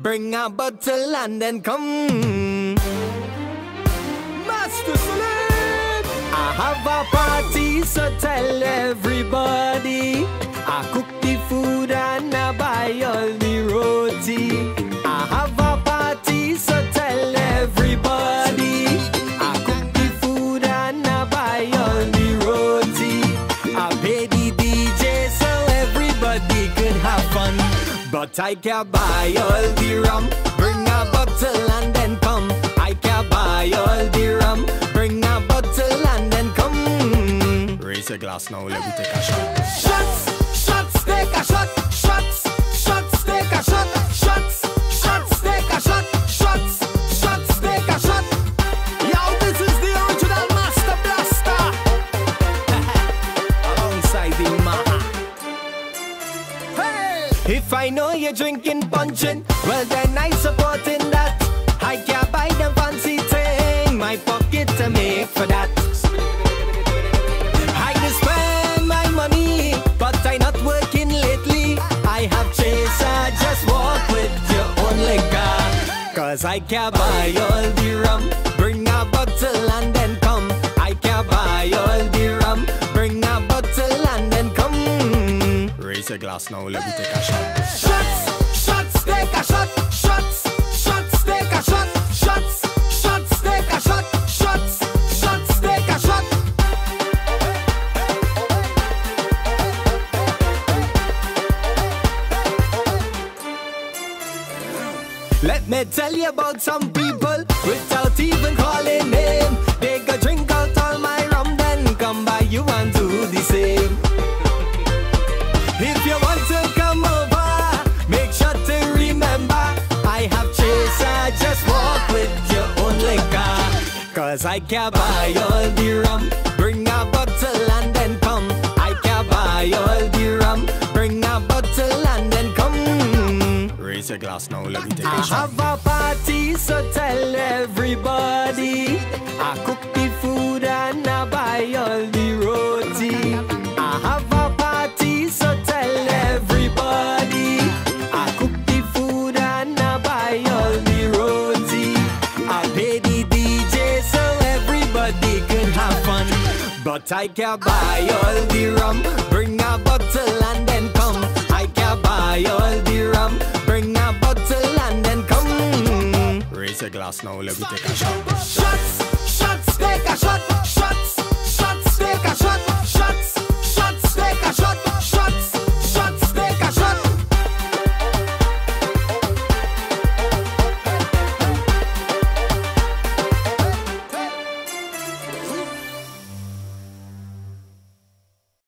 Bring a bottle and then come. Master Saleem I have a party so tell everybody. I cook the food have fun. But I can't buy all the rum. Bring a bottle and then come. I can't buy all the rum. Bring a bottle and then come. Raise your glass now, let me take a shot If I know you're drinking punchin', well then I supporting that. I can't buy them fancy thing, my pocket to make for that. I just spend my money, but I'm not working lately. I have chase, I just walk with your own liquor. Cause I can't buy all the rum, bring a bottle and then come. I can't buy all the glass now, let me take a shot. Shots, shots, take a shot. Shots, shots, take a shot. Shots, shots, take a shot. Shots, shots, take a shot. Let me tell you about some people without even calling name. Cause I can't buy all the rum, bring a bottle and then come. I can't buy all the rum, bring a bottle and then come. Raise your glass now, let me take a shot. I have a party, so tell everybody. I cook But I can't buy all the rum. Bring a bottle and then come. I can't buy all the rum. Bring a bottle and then come. Raise your glass now, let me take a shot. Shots, shots, take a shot. Shots,